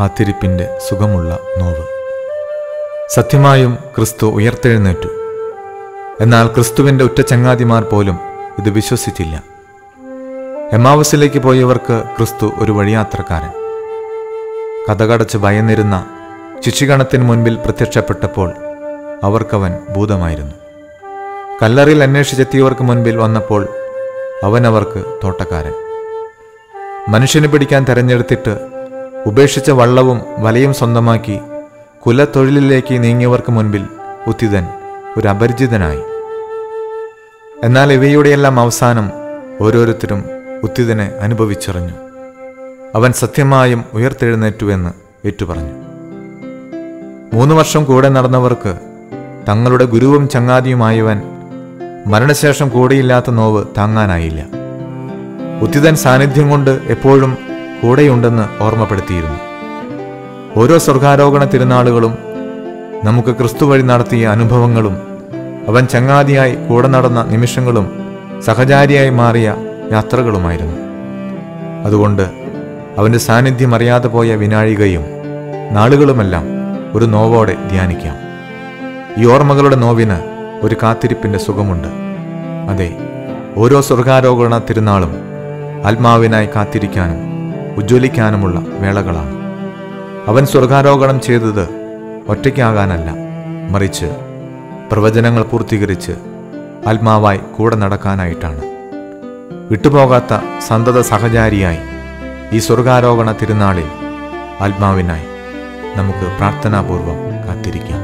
കാത്തിരിപ്പിന്റെ സുഖമുള്ള നോവ്. സത്യമായും ക്രിസ്തു ഉയർത്തെഴുന്നേറ്റു. എന്നാൽ ക്രിസ്തുവിന്റെ ഉറ്റ ചങ്ങാതിമാർ പോലും ഇത് വിശ്വസിച്ചില്ല. എമാവസിലേക്ക് പോയവർക്ക് ക്രിസ്തു ഒരു വഴിയാത്രക്കാരൻ. കഥകടച്ച് ഭയന്നിരുന്ന ശിശുഗണത്തിന് മുൻപിൽ പ്രത്യക്ഷപ്പെട്ടപ്പോൾ അവർക്കവൻ ഭൂതമായിരുന്നു. കല്ലറിൽ അന്വേഷിച്ചെത്തിയവർക്ക് മുൻപിൽ വന്നപ്പോൾ അവനവർക്ക് തോട്ടക്കാരൻ. മനുഷ്യനെ പിടിക്കാൻ തെരഞ്ഞെടുത്തിട്ട് ഉപേക്ഷിച്ച വള്ളവും വലയും സ്വന്തമാക്കി കുലത്തൊഴിലിലേക്ക് നീങ്ങിയവർക്ക് മുൻപിൽ ഉത്തിതൻ ഒരു അപരിചിതനായി. എന്നാൽ ഇവയുടെയെല്ലാം അവസാനം ഓരോരുത്തരും ഉത്തിതനെ അനുഭവിച്ചറിഞ്ഞു. അവൻ സത്യമായും ഉയർത്തെഴുന്നേറ്റുവെന്ന് ഏറ്റുപറഞ്ഞു. മൂന്ന് വർഷം കൂടെ നടന്നവർക്ക് തങ്ങളുടെ ഗുരുവും ചങ്ങാതിയുമായവൻ മരണശേഷം കൂടെയില്ലാത്ത നോവ് താങ്ങാനായില്ല. ഉത്തിതൻ സാന്നിധ്യം കൊണ്ട് എപ്പോഴും കൂടെയുണ്ടെന്ന് ഓർമ്മപ്പെടുത്തിയിരുന്നു. ഓരോ സ്വർഗാരോഹണ തിരുനാളുകളും നമുക്ക് ക്രിസ്തു വഴി നടത്തിയ അനുഭവങ്ങളും അവൻ ചങ്ങാതിയായി കൂടെ നടന്ന നിമിഷങ്ങളും സഹചാരിയായി മാറിയ യാത്രകളുമായിരുന്നു. അതുകൊണ്ട് അവന്റെ സാന്നിധ്യം അറിയാതെ പോയ വിനാഴികയും നാളുകളുമെല്ലാം ഒരു നോവോടെ ധ്യാനിക്കാം. ഈ ഓർമ്മകളുടെ നോവിന് ഒരു കാത്തിരിപ്പിന്റെ സുഖമുണ്ട്. അതെ ഓരോ സ്വർഗാരോഹണ തിരുനാളും ആത്മാവിനായി കാത്തിരിക്കാനും ഉജ്ജ്വലിക്കാനുമുള്ള വേളകളാണ്. അവൻ സ്വർഗാരോഹണം ചെയ്തത് ഒറ്റയ്ക്കാകാനല്ല മറിച്ച് പ്രവചനങ്ങൾ പൂർത്തീകരിച്ച് ആത്മാവായി കൂടെ നടക്കാനായിട്ടാണ്. വിട്ടുപോകാത്ത സന്തത സഹചാരിയായി ഈ സ്വർഗാരോഹണ തിരുനാളിൽ ആത്മാവിനായി നമുക്ക് പ്രാർത്ഥനാപൂർവം കാത്തിരിക്കാം.